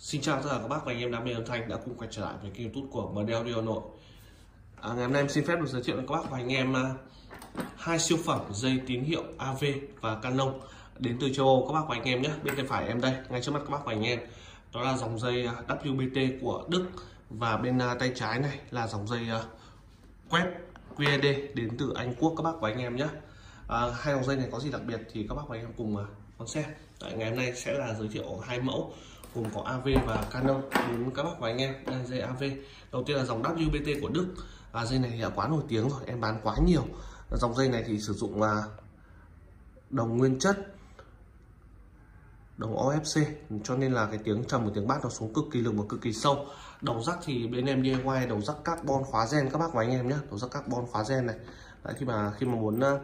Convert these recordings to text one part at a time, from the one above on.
Xin chào tất cả các bác và anh em đam mê âm thanh đã cùng quay trở lại với kênh youtube của MD Audio Hà Nội. À, Ngày hôm nay em xin phép được giới thiệu với các bác và anh em à, hai siêu phẩm dây tín hiệu AV và Canon đến từ châu Âu. Các bác và anh em nhé Bên tay phải em đây, ngay trước mắt các bác và anh em. Đó là dòng dây à, WBT của Đức và bên à, tay trái này là dòng dây quét QED đến từ Anh Quốc các bác và anh em nhé. À, Hai dòng dây này có gì đặc biệt thì các bác và anh em cùng uh, đón xem Tại ngày hôm nay sẽ là giới thiệu hai mẫu gồm có AV và Canon. Đến các bác và anh em đây dây AV đầu tiên là dòng WBT của Đức. À, dây này thì quá nổi tiếng rồi em bán quá nhiều. Dòng dây này thì sử dụng là đồng nguyên chất đồng OFC cho nên là cái tiếng trầm của tiếng bass nó xuống cực kỳ lực và cực kỳ sâu. Đầu rắc thì bên em DIY đầu rắc carbon khóa gen các bác và anh em nhé. Đầu rắc carbon khóa gen này. Đấy, khi mà khi mà muốn uh,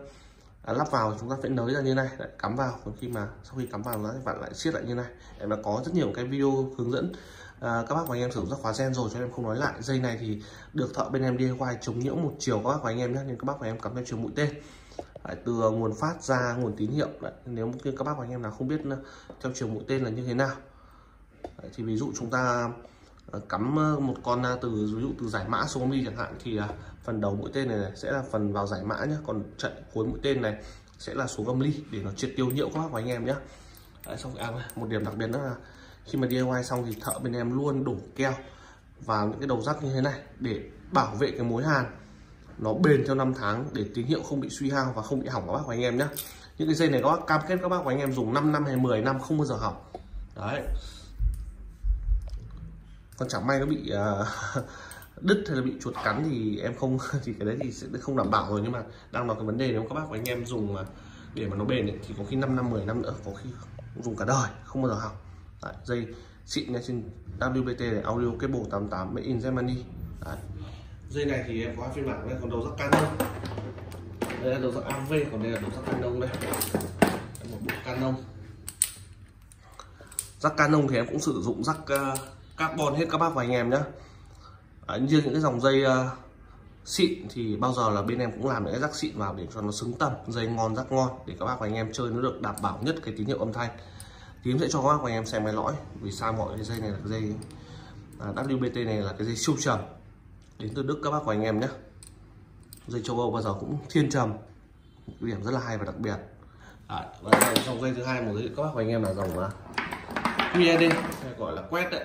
à, lắp vào chúng ta phải nới ra như này. Lại cắm vào. Còn khi mà sau khi cắm vào nó bạn lại siết lại như này. Em đã có rất nhiều cái video hướng dẫn. À, các bác và anh em sử dụng các khóa gen rồi cho em không nói lại. Dây này thì được thợ bên em DIY chống nhiễu một chiều các bác và anh em nhé. Nên các bác và em cắm theo chiều mũi tên. Đấy, từ nguồn phát ra nguồn tín hiệu. Đấy, nếu các bác và anh em nào không biết ờ, theo chiều mũi tên là như thế nào. Đấy, thì ví dụ chúng ta Ờ, cắm ờ, một con à, từ ví dụ từ giải mã xuống đi chẳng hạn thì à, phần đầu mũi tên này, sẽ là phần vào giải mã nhé còn trận cuối mũi tên này sẽ là xuống âm ly để nó triệt tiêu nhiễu các bác và anh em nhé Đấy, xong à, một điểm đặc biệt nữa là khi mà DIY xong thì thợ bên em luôn đổ keo vào những cái đầu rắc như thế này để bảo vệ cái mối hàn. Nó bền theo năm tháng để tín hiệu không bị suy hao và không bị hỏng các bác và anh em nhé những cái dây này các bác cam kết các bác và anh em dùng 5 năm hay 10 năm không bao giờ hỏng. Đấy còn chẳng may nó bị uh, đứt hay là bị chuột cắn thì em không thì cái đấy thì sẽ không đảm bảo rồi. Nhưng mà đang nói cái vấn đề nếu các bác và anh em dùng mà để mà nó bền ấy, thì có khi 5 năm 10 năm nữa có khi dùng cả đời không bao giờ hỏng đấy, dây xịn nha trên WBT này audio cable 88 made in Germany. Đấy. dây này thì em có phiên bản đây còn đầu rắc Canon đây là đầu rắc AV còn đây là đầu rắc Canon đây. Một bộ Canon rắc Canon thì em cũng sử dụng rắc uh, carbon hết các bác và anh em nhé à, những cái dòng dây uh, xịn thì bao giờ là bên em cũng làm những cái rắc xịn vào để cho nó xứng tầm dây ngon rắc ngon để các bác và anh em chơi nó được đảm bảo nhất cái tín hiệu âm thanh. Thì em sẽ cho các bác và anh em xem máy lõi vì sao mọi cái dây này là cái dây à, WBT này là cái dây siêu trầm. Đến từ Đức các bác và anh em nhé dây châu Âu bao giờ cũng thiên trầm điểm rất là hay và đặc biệt. À, và dòng dây thứ hai một dây các bác và anh em là dòng à, uh, QED gọi là quét đấy.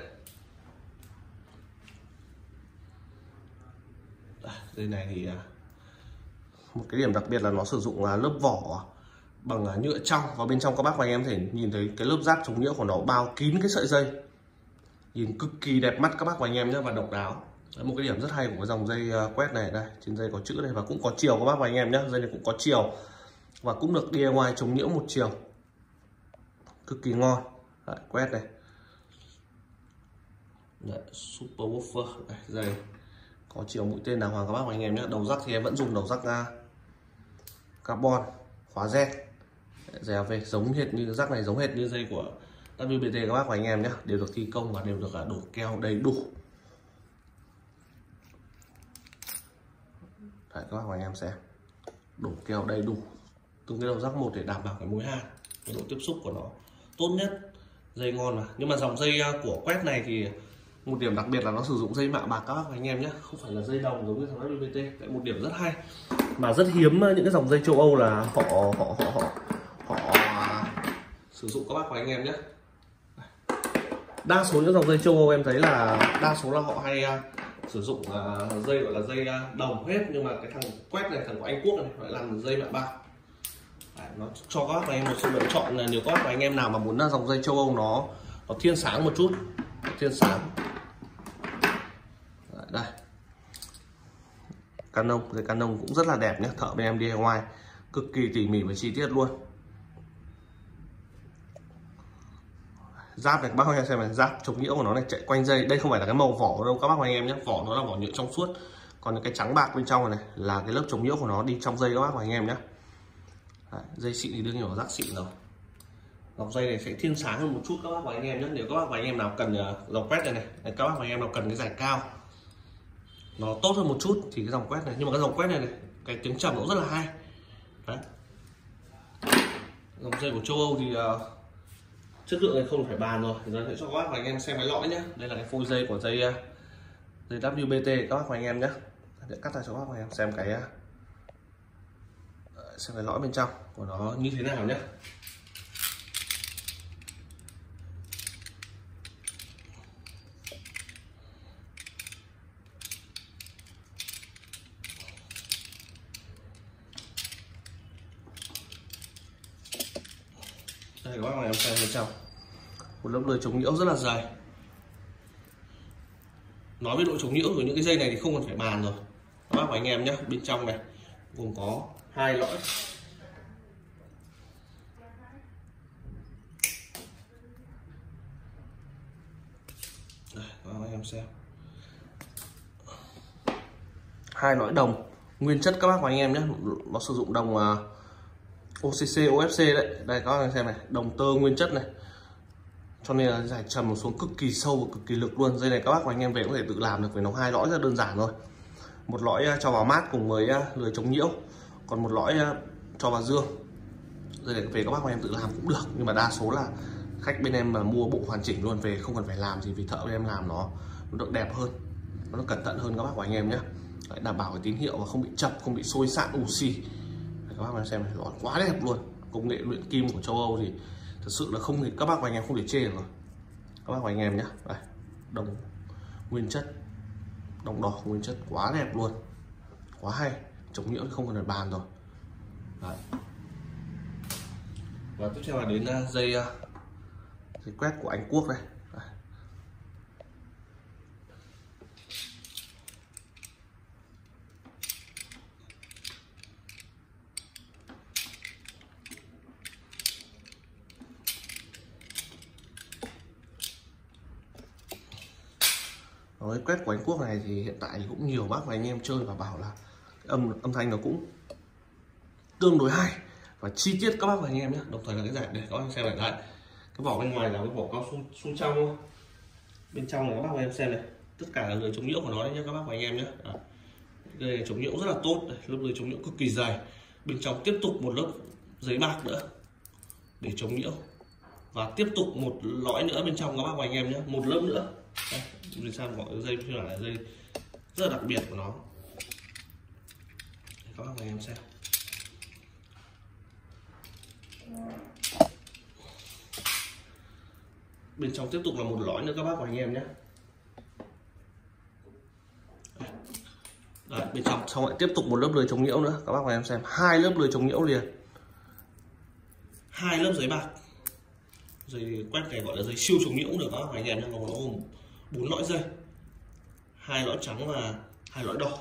Dây này thì à, một cái điểm đặc biệt là nó sử dụng lớp vỏ bằng à, nhựa trong. Và bên trong các bác và anh em thể nhìn thấy cái lớp giáp chống nhiễu của nó bao kín cái sợi dây. Nhìn cực kỳ đẹp mắt các bác và anh em nhé và độc đáo. Đấy, một cái điểm rất hay của cái dòng dây à, quét này đây. Trên dây có chữ đây và cũng có chiều các bác và anh em nhé. Dây này cũng có chiều và cũng được DIY chống nhiễu một chiều. Cực kỳ ngon. Đấy, quét này. Đấy, super woofer. Dây có chiều mũi tên đàng hoàng các bác và anh em nhé. Đầu rắc thì em vẫn dùng đầu rắc ra carbon khóa z. Dè về giống hệt như rắc này giống hệt như dây của WBT các bác và anh em nhé. Đều được thi công và đều được à, đổ keo đầy đủ. Đấy, các bác và anh em xem. Đổ keo đầy đủ. Từng cái đầu rắc một để đảm bảo cái mối hàn cái độ tiếp xúc của nó tốt nhất. Dây ngon mà. Nhưng mà dòng dây à, của quét này thì một điểm đặc biệt là nó sử dụng dây mạ bạc các bác và anh em nhé. Không phải là dây đồng giống như thằng FPT Đấy, một điểm rất hay. Mà rất hiếm ờ, những cái dòng dây châu Âu là họ họ họ họ họ sử dụng các bác và anh em nhé. Đa số những dòng dây châu Âu em thấy là đa số là họ hay uh, sử dụng uh, dây gọi là dây uh, đồng hết. Nhưng mà cái thằng quét này thằng của Anh Quốc này lại làm dây mạ bạc. Đấy, nó cho các bác và anh em một sự lựa chọn là nếu các bác và anh em nào mà muốn là dòng dây châu Âu nó nó thiên sáng một chút thiên sáng đây Canon dây Canon cũng rất là đẹp nhé thợ bên em DIY cực kỳ tỉ mỉ và chi tiết luôn. Giáp này các bác anh xem này giáp chống nhiễu của nó này chạy quanh dây. Đây không phải là cái màu vỏ đâu các bác anh em nhé vỏ nó là vỏ nhựa trong suốt. Còn cái trắng bạc bên trong này, này là cái lớp chống nhiễu của nó đi trong dây các bác anh em nhé Đấy, dây xịn thì đương nhiên là rác xịn rồi. Dòng dây này sẽ thiên sáng hơn một chút các bác và anh em nhé nếu các bác và anh em nào cần ờ, lọc dòng quét này này các bác và anh em nào cần cái giải cao nó tốt hơn một chút thì cái dòng quét này nhưng mà cái dòng quét này này cái tiếng trầm nó rất là hay. Đấy. Dòng dây của châu Âu thì uh, chất lượng này không phải bàn rồi. Thì nó sẽ cho các bác và anh em xem cái lõi nhé. Đây là cái phôi dây của dây ờ, dây WBT các bác và anh em nhé. Để cắt ra cho các bác và anh em xem cái uh, xem cái lõi bên trong của nó như thế nào nhé. Đây các bác này em xem bên trong một lớp lưới chống nhiễu rất là dày nói về độ chống nhiễu của những cái dây này thì không cần phải bàn rồi. Các bác và anh em nhé bên trong này gồm có hai lõi. Đây các bác anh em xem. Hai lõi đồng. Nguyên chất các bác và anh em nhé nó sử dụng đồng uh, OCC OFC đấy. Đây, các bạn xem này, đồng tơ nguyên chất này. Cho nên là giải trầm xuống cực kỳ sâu và cực kỳ lực luôn. Dây này các bác và anh em về có thể tự làm được với nó hai lõi rất đơn giản thôi. Một lõi à, cho vào mát cùng với à, lưới chống nhiễu. Còn một lõi à, cho vào dương. Dây này về các bác và em tự làm cũng được, nhưng mà đa số là khách bên em mà mua bộ hoàn chỉnh luôn, về không cần phải làm gì vì thợ bên em làm nó nó được đẹp hơn, nó cẩn thận hơn các bác và anh em nhé. Đảm bảo cái tín hiệu và không bị chập, không bị sôi sạn ù xì các bác xem này nó quá đẹp luôn. Công nghệ luyện kim của châu Âu thì thật sự là không thì các bác và anh em không thể chê được rồi. Các bác và anh em nhé đây, đồng nguyên chất đồng đỏ nguyên chất quá đẹp luôn. Quá hay chống nhiễu không cần phải bàn rồi. Đấy. và tiếp theo là đến à, dây à, dây quét của Anh Quốc đây. Nói quét của Anh Quốc này thì hiện tại thì cũng nhiều bác và anh em chơi và bảo là âm âm thanh nó cũng tương đối hay. Và chi tiết các bác và anh em nhé. Đồng thời là cái giải để các bác xem lại lại. Cái vỏ bên ngoài là cái vỏ cao su, su trong bên trong là các bác và em xem này. Tất cả là người chống nhiễu của nó đấy nhé các bác và anh em nhé. À. đây là chống nhiễu rất là tốt đây, lớp lưới chống nhiễu cực kỳ dày. Bên trong tiếp tục một lớp giấy bạc nữa để chống nhiễu. Và tiếp tục một lõi nữa bên trong các bác và anh em nhé. Một lớp nữa chúng vì sao gọi dây phiên là dây rất là đặc biệt của nó. Để các bác và anh em xem. Bên trong tiếp tục là một lõi nữa các bác và anh em nhé. Đấy, bên trong. Xong lại tiếp tục một lớp lưới chống nhiễu nữa các bác và em xem. Hai lớp lưới chống nhiễu liền. Hai lớp giấy bạc. Dây quét này gọi là dây siêu chống nhiễu được các bác và anh em nhé nó gồm bốn lõi dây hai lõi trắng và hai lõi đỏ.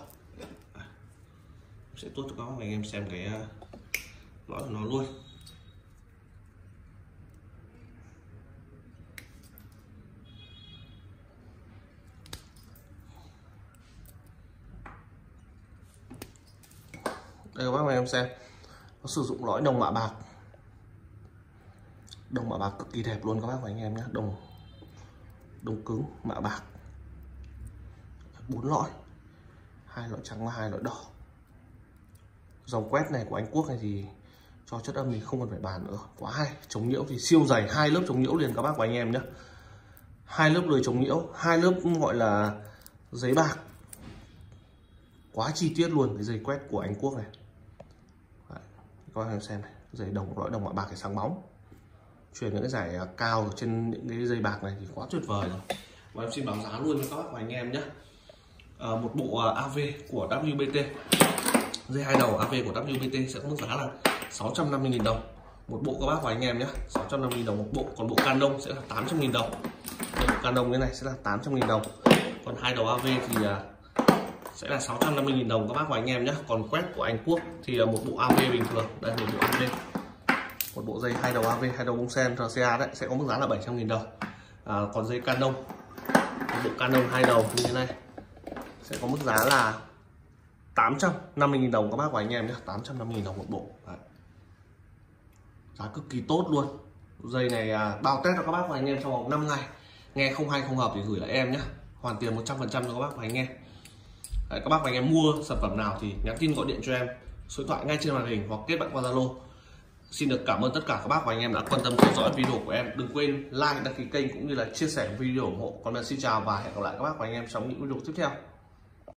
À, sẽ tốt cho các bác và anh em xem cái à, lõi của nó luôn. Đây các bác và em xem, nó sử dụng lõi đồng mạ bạc. Đồng mạ bạc cực kỳ đẹp luôn các bác và anh em nhé đồng đồng cứng mạ bạc. Bốn lõi. Hai lõi trắng và hai lõi đỏ. Dòng quét này của Anh Quốc này thì cho chất âm thì không cần phải bàn nữa. Quá hay. Chống nhiễu thì siêu dày. Hai lớp chống nhiễu liền các bác và anh em nhé. Hai lớp lưới chống nhiễu. Hai lớp gọi là giấy bạc. Quá chi tiết luôn cái dây quét của Anh Quốc này. Đấy, các bác xem này. Dây đồng lõi đồng mạ bạc để sáng bóng chuyển những cái giải à, cao trên những cái dây bạc này thì quá tuyệt vời rồi. Và em xin báo giá luôn cho các bác và anh em nhé. À, một bộ à, AV của WBT dây hai đầu AV của WBT sẽ có mức giá là 650.000 đồng. Một bộ các bác và anh em nhé 650.000 đồng một bộ. Còn bộ Canon sẽ là 800.000 đồng. Bộ Canon cái này sẽ là 800.000 đồng. Còn hai đầu AV thì à, sẽ là 650.000 đồng các bác và anh em nhé. Còn quét của Anh Quốc thì là một bộ AV bình thường. Đây một bộ AV một bộ dây hai đầu AV hai đầu bông sen RCA đấy sẽ có mức giá là 700.000 đồng. À, còn dây Canon. Một bộ Canon hai đầu như thế này. Sẽ có mức giá là 850.000 đồng các bác và anh em nhé. 850.000 đồng một bộ. Đấy. giá cực kỳ tốt luôn. Dây này à, bao test cho các bác và anh em trong vòng 5 ngày. Nghe không hay không hợp thì gửi lại em nhé. Hoàn tiền 100% cho các bác và anh em. Đấy, các bác và anh em mua sản phẩm nào thì nhắn tin gọi điện cho em. Số điện thoại ngay trên màn hình hoặc kết bạn qua Zalo xin được cảm ơn tất cả các bác và anh em đã quan tâm theo dõi video của em. Đừng quên like, đăng ký kênh cũng như là chia sẻ video ủng hộ. Còn là xin chào và hẹn gặp lại các bác và anh em trong những video tiếp theo.